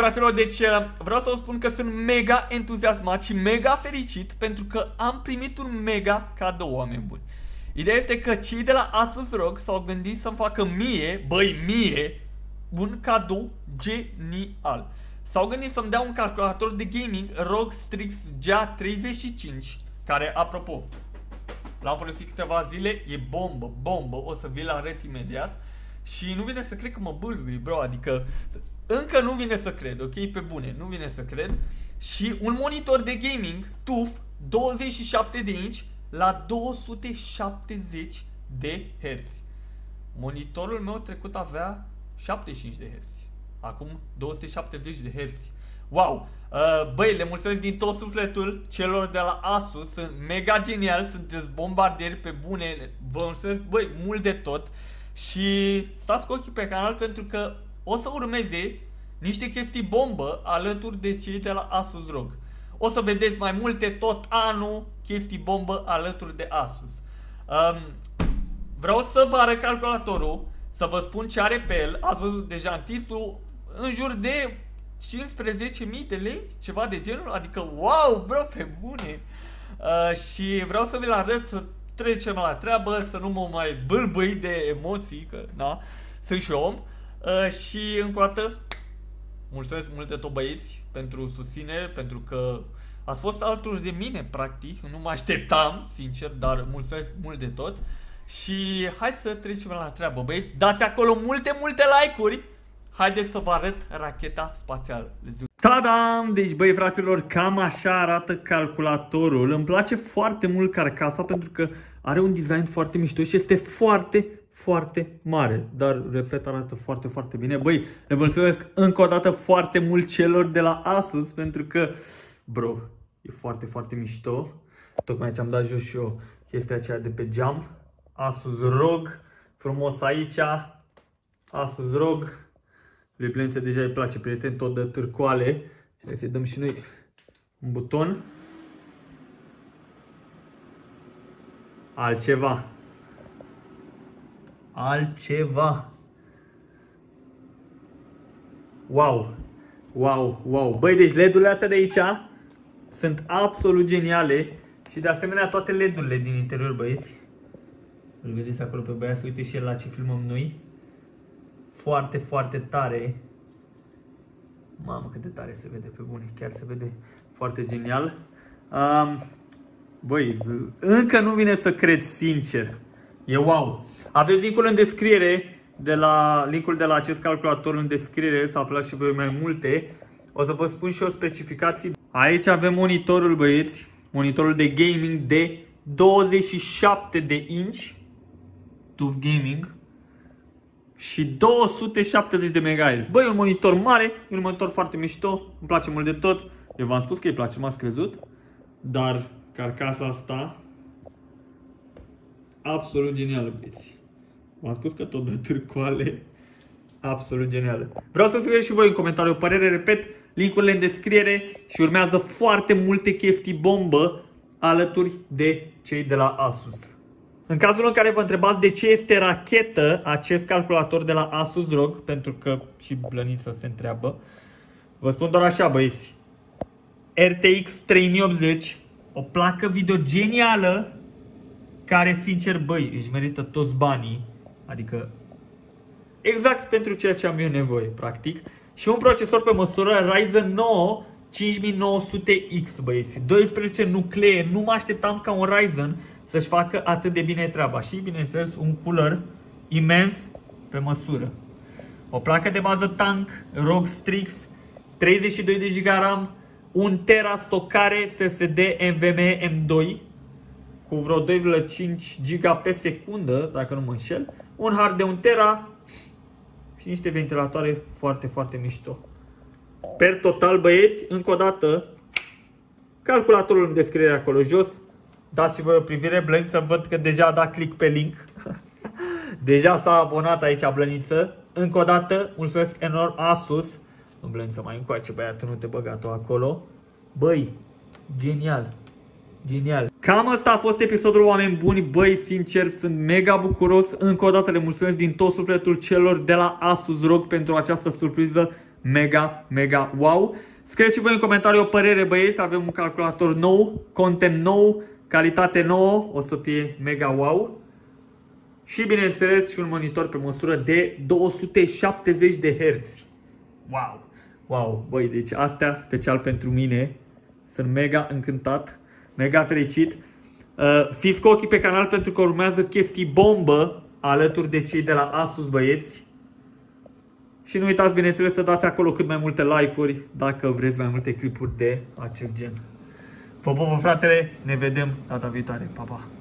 Fraților, deci uh, vreau să vă spun că sunt mega entuziasmat și mega fericit pentru că am primit un mega cadou, oameni buni. Ideea este că cei de la Asus ROG s-au gândit să-mi facă mie, băi mie, un cadou genial. S-au gândit să-mi dea un calculator de gaming ROG Strix GA35, care, apropo, l-am folosit câteva zile, e bombă, bombă, o să vi-l arăt imediat. Și nu vine să cred că mă bâlbui, bro, adică încă nu vine să cred, ok? Pe bune, nu vine să cred. Și un monitor de gaming, TUF, 27 de inch, la 270 de Hz. Monitorul meu trecut avea 75 de Hz. Acum 270 de Hz. Wow! Uh, băi, le mulțumesc din tot sufletul celor de la Asus, sunt mega genial, sunteți bombardieri pe bune, vă mulțumesc, băi, mult de tot. Și stați cu ochii pe canal pentru că o să urmeze niște chestii bombă alături de cei de la Asus ROG. O să vedeți mai multe tot anul chestii bombă alături de Asus. Um, vreau să vă arăt calculatorul, să vă spun ce are pe el. Ați văzut deja în titlu, în jur de 15.000 de lei, ceva de genul, adică wow, bro, pe bune. Uh, și vreau să vi-l arăt, să trecem la treabă, să nu mă mai bâlbâi de emoții, că na, sunt și om. Uh, și încă o dată, mulțumesc mult de tot băieți pentru susținere, pentru că ați fost alături de mine, practic, nu mă așteptam, sincer, dar mulțumesc mult de tot. Și hai să trecem la treabă, băieți, dați acolo multe, multe like-uri. Haideți să vă arăt racheta spațială. Tadam! Deci, băi, fraților, cam așa arată calculatorul. Îmi place foarte mult carcasa pentru că are un design foarte mișto și este foarte, foarte mare. Dar, repet, arată foarte, foarte bine. Băi, le mulțumesc încă o dată foarte mult celor de la Asus pentru că, bro, e foarte, foarte mișto. Tocmai ce am dat jos și eu chestia aceea de pe geam. Asus ROG, frumos aici. Asus ROG. Leplențe deja îi place, prieten, tot de târcoale. Hai să-i dăm și noi un buton. Altceva. Altceva. Wow. Wow, wow. Băi, deci LED-urile astea de aici sunt absolut geniale. Și de asemenea toate LED-urile din interior, băieți. Îl vedeți acolo pe băiat, uite și el la ce filmăm noi. Foarte, foarte tare. Mamă, cât de tare se vede pe bune, chiar se vede foarte genial. Um, băi, încă nu vine să cred, sincer. E wow. Aveți linkul în descriere, de la, linkul de la acest calculator în descriere, să aflați și voi mai multe. O să vă spun și o specificații. Aici avem monitorul, băieți, monitorul de gaming de 27 de inch, TUF Gaming, și 270 de MHz. Băi, un monitor mare, un monitor foarte mișto, îmi place mult de tot. Eu v-am spus că îi place, m-ați crezut, dar carcasa asta absolut genială, băieți. V-am spus că tot de târcoale, absolut genială. Vreau să scrieți și voi în comentariu o părere, repet, linkurile în descriere și urmează foarte multe chestii bombă alături de cei de la Asus. În cazul în care vă întrebați de ce este rachetă acest calculator de la Asus ROG, pentru că și blănița se întreabă, vă spun doar așa băieți. RTX 3080, o placă video genială, care sincer băi, își merită toți banii, adică exact pentru ceea ce am eu nevoie, practic. Și un procesor pe măsură Ryzen 9 5900X, băieți. 12 nuclee, nu mă așteptam ca un Ryzen să-și facă atât de bine treaba. Și, bineînțeles, un cooler imens pe măsură. O placă de bază tank ROG Strix, 32 de GB RAM, 1 tera stocare SSD NVMe M2 cu vreo 2,5 GB pe secundă, dacă nu mă înșel, un hard de 1 tera și niște ventilatoare foarte, foarte mișto. Per total, băieți, încă o dată, calculatorul în descriere acolo jos, dați și voi o privire, Blăniță, văd că deja a dat click pe link. deja s-a abonat aici Blăniță. Încă o dată, mulțumesc enorm Asus. Nu Blăniță, mai încoace băiatul, nu te băga tu acolo. Băi, genial. Genial. Cam asta a fost episodul oameni buni. Băi, sincer, sunt mega bucuros. Încă o dată le mulțumesc din tot sufletul celor de la Asus ROG pentru această surpriză mega, mega wow. Scrieți voi în comentariu o părere băieți, avem un calculator nou, content nou, calitate nouă, o să fie mega wow. Și bineînțeles și un monitor pe măsură de 270 de Hz. Wow! Wow, băi, deci astea special pentru mine. Sunt mega încântat, mega fericit. Uh, fiți cu ochii pe canal pentru că urmează chestii bombă alături de cei de la Asus băieți. Și nu uitați, bineînțeles, să dați acolo cât mai multe like-uri dacă vreți mai multe clipuri de acest gen. Vă pupă, fratele, ne vedem data viitoare. Pa, pa!